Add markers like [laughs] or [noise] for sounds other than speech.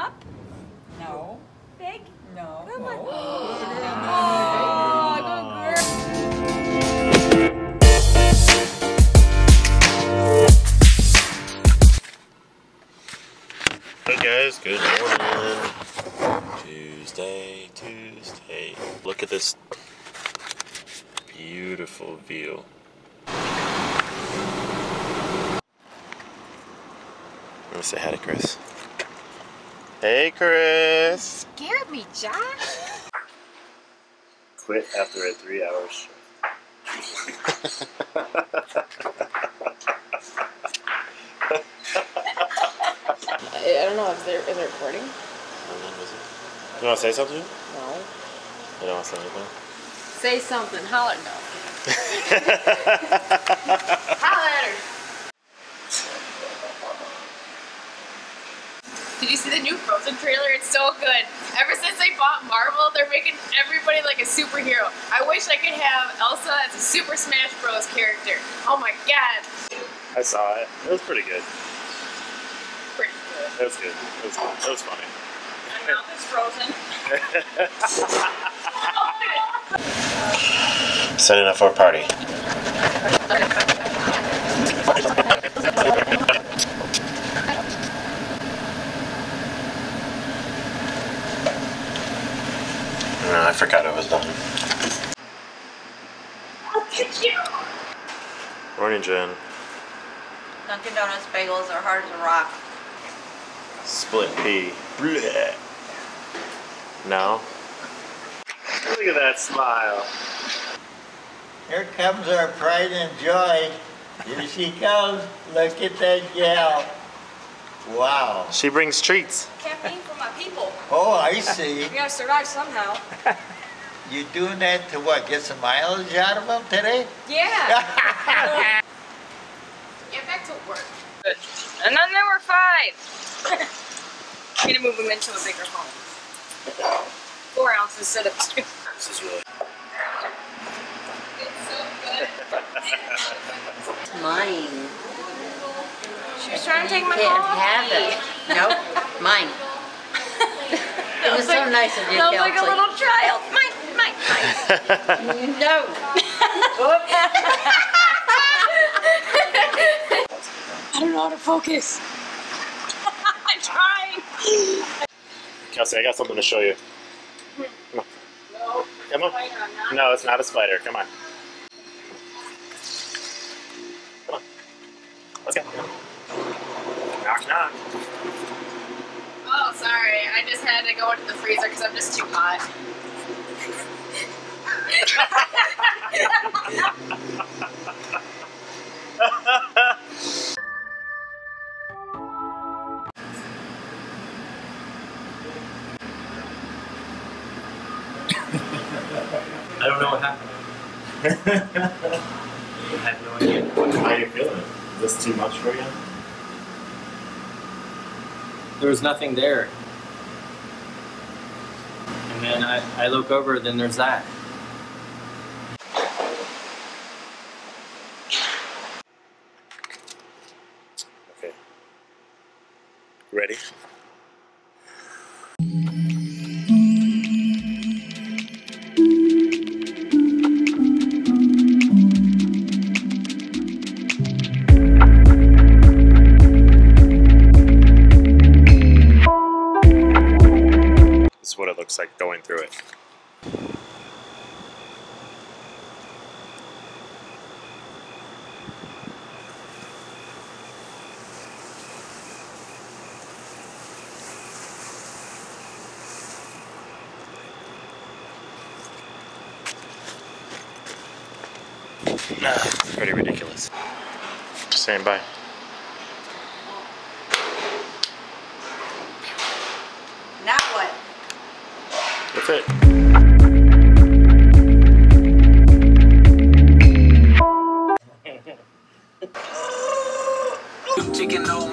Up? No. Big? No. Come on. Oh. [gasps] Oh, good girl. Hey guys, good morning. Tuesday, Tuesday. Look at this beautiful view. Let me say hi to Chris. Hey Chris! Scared me, Josh. Quit after a three hours I, I don't know. Is there is it recording? You want to say something? No. You don't want to say anything? Say something. Holler. No. [laughs] Holler at her. Did you see the trailer? It's so good. Ever since they bought Marvel, they're making everybody like a superhero. I wish I could have Elsa as a Super Smash Bros. character. Oh my god. I saw it. It was pretty good. Pretty good. It was good. It was, it was funny. My mouth is frozen. Setting up for a party. [laughs] No, I forgot it was done. Morning, Jen. Dunkin' Donuts bagels are hard as a rock. Split pea. Blech. No. Look at that smile. Here comes our pride and joy. Here she comes. Look at that gal. Wow. She brings treats. Caffeine for my people. Oh, I see. [laughs] We gotta survive somehow. [laughs] You doing that to what? Get some mileage out of them today? Yeah. [laughs] Get back to work. Good. And then there were five. I'm gonna move them into a bigger home. Four ounces instead of two. This is really. It's so good. Mine. She was trying to take my Can't coffee. have it. [laughs] Nope, mine. [laughs] It was so nice of you, Sounds like a little child. Mine, mine, mine. [laughs] No. I don't know how to focus. I'm trying. Kelsie, I got something to show you. Come on. No. Come on. Spider, No, it's not a spider. Come on. Come on. Let's go. Knock, knock. Oh, sorry. I just had to go into the freezer because I'm just too hot. I don't know what happened. [laughs] I have no idea. How are you feeling? Is this too much for you? There was nothing there. And then I, I look over, then there's that. Okay. Ready? Looks like going through it. Pretty ridiculous. Just saying bye. it. Chicken no